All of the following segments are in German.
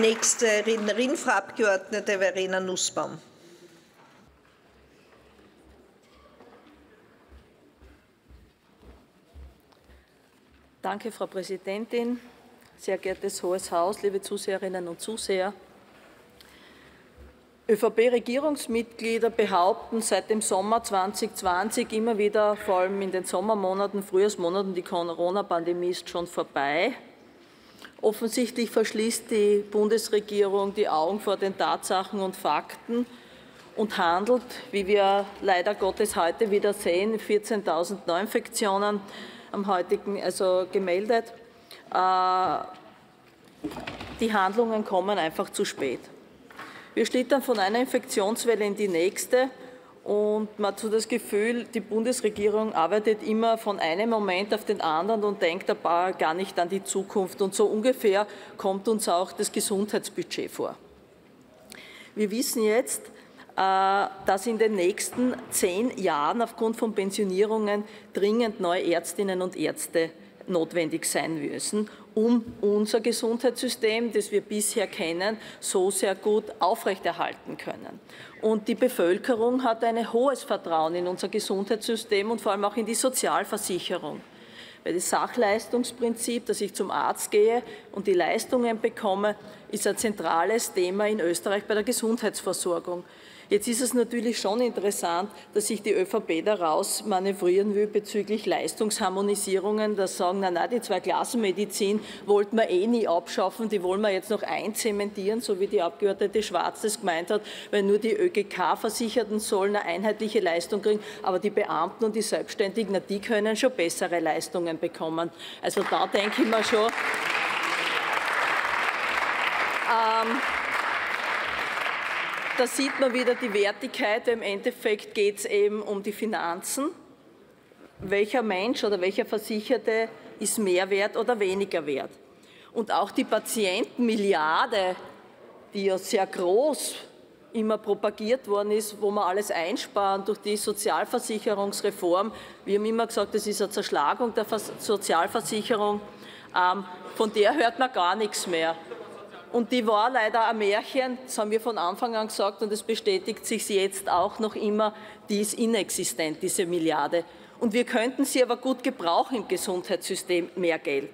Nächste Rednerin, Frau Abg. Verena Nussbaum. Danke, Frau Präsidentin. Sehr geehrtes Hohes Haus, liebe Zuseherinnen und Zuseher. ÖVP-Regierungsmitglieder behaupten seit dem Sommer 2020 immer wieder, vor allem in den Sommermonaten, Frühjahrsmonaten, die Corona-Pandemie ist schon vorbei. Offensichtlich verschließt die Bundesregierung die Augen vor den Tatsachen und Fakten und handelt, wie wir leider Gottes heute wieder sehen, 14.000 Neuinfektionen am heutigen also gemeldet. Äh, die Handlungen kommen einfach zu spät. Wir schlittern von einer Infektionswelle in die nächste und man hat so das Gefühl, die Bundesregierung arbeitet immer von einem Moment auf den anderen und denkt aber gar nicht an die Zukunft. Und so ungefähr kommt uns auch das Gesundheitsbudget vor. Wir wissen jetzt, äh, dass in den nächsten zehn Jahren aufgrund von Pensionierungen dringend neue Ärztinnen und Ärzte notwendig sein müssen, um unser Gesundheitssystem, das wir bisher kennen, so sehr gut aufrechterhalten können. Und die Bevölkerung hat ein hohes Vertrauen in unser Gesundheitssystem und vor allem auch in die Sozialversicherung. Weil das Sachleistungsprinzip, dass ich zum Arzt gehe und die Leistungen bekomme, ist ein zentrales Thema in Österreich bei der Gesundheitsversorgung. Jetzt ist es natürlich schon interessant, dass sich die ÖVP daraus manövrieren will bezüglich Leistungsharmonisierungen, dass sagen, na, na, die Zwei-Klassen-Medizin wollten wir eh nie abschaffen, die wollen wir jetzt noch einzementieren, so wie die Abgeordnete Schwarz das gemeint hat, weil nur die ÖGK-Versicherten sollen eine einheitliche Leistung kriegen, aber die Beamten und die Selbstständigen, na, die können schon bessere Leistungen bekommen. Also da denke ich mir schon, ähm, da sieht man wieder die Wertigkeit. Im Endeffekt geht es eben um die Finanzen. Welcher Mensch oder welcher Versicherte ist mehr wert oder weniger wert? Und auch die Patientenmilliarde, die ja sehr groß immer propagiert worden ist, wo man alles einsparen durch die Sozialversicherungsreform. Wir haben immer gesagt, das ist eine Zerschlagung der Sozialversicherung. Ähm, von der hört man gar nichts mehr. Und die war leider ein Märchen, das haben wir von Anfang an gesagt und es bestätigt sich jetzt auch noch immer, die ist inexistent, diese Milliarde. Und wir könnten sie aber gut gebrauchen im Gesundheitssystem, mehr Geld.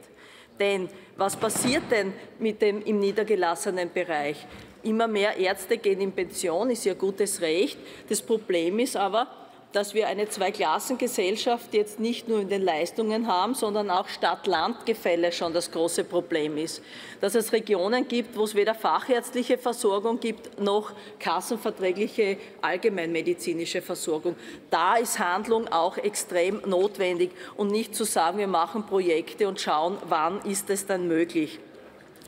Denn was passiert denn mit dem im niedergelassenen Bereich? Immer mehr Ärzte gehen in Pension, ist ihr gutes Recht. Das Problem ist aber, dass wir eine Zweiklassengesellschaft jetzt nicht nur in den Leistungen haben, sondern auch Stadt-Land-Gefälle schon das große Problem ist. Dass es Regionen gibt, wo es weder fachärztliche Versorgung gibt, noch kassenverträgliche allgemeinmedizinische Versorgung. Da ist Handlung auch extrem notwendig und nicht zu sagen, wir machen Projekte und schauen, wann ist es dann möglich.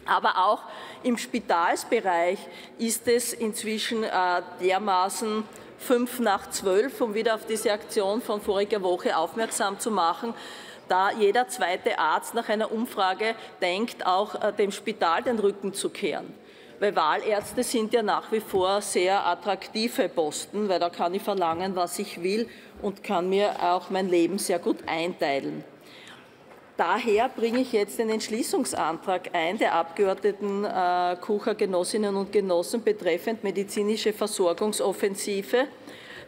Aber auch im Spitalsbereich ist es inzwischen äh, dermaßen fünf nach zwölf, um wieder auf diese Aktion von voriger Woche aufmerksam zu machen, da jeder zweite Arzt nach einer Umfrage denkt, auch äh, dem Spital den Rücken zu kehren. Weil Wahlärzte sind ja nach wie vor sehr attraktive Posten, weil da kann ich verlangen, was ich will und kann mir auch mein Leben sehr gut einteilen. Daher bringe ich jetzt den Entschließungsantrag ein der Abgeordneten äh, Kucher Genossinnen und Genossen betreffend medizinische Versorgungsoffensive.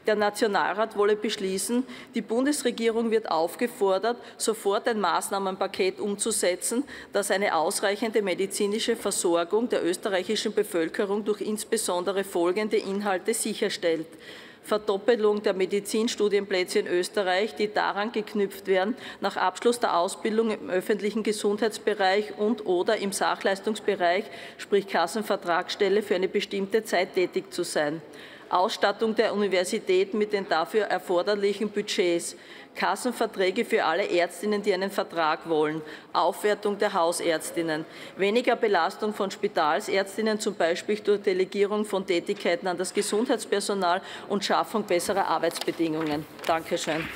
Der Nationalrat wolle beschließen, die Bundesregierung wird aufgefordert, sofort ein Maßnahmenpaket umzusetzen, das eine ausreichende medizinische Versorgung der österreichischen Bevölkerung durch insbesondere folgende Inhalte sicherstellt. Verdoppelung der Medizinstudienplätze in Österreich, die daran geknüpft werden, nach Abschluss der Ausbildung im öffentlichen Gesundheitsbereich und oder im Sachleistungsbereich, sprich Kassenvertragsstelle, für eine bestimmte Zeit tätig zu sein. Ausstattung der Universitäten mit den dafür erforderlichen Budgets, Kassenverträge für alle Ärztinnen, die einen Vertrag wollen, Aufwertung der Hausärztinnen, weniger Belastung von Spitalsärztinnen, zum Beispiel durch Delegierung von Tätigkeiten an das Gesundheitspersonal und Schaffung besserer Arbeitsbedingungen. Dankeschön.